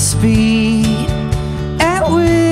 speed at will.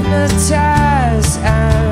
hypnotized. and.